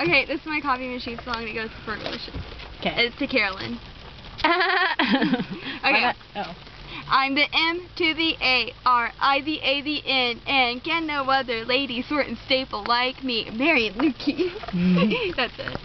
Okay, this is my copy machine song that goes to Fergalicious. Okay. It's to Carolyn. okay. Oh. I'm the M to the A, R, I the A the N, and can no other lady sort and staple like me. Mary Lukey. Mm-hmm. That's it.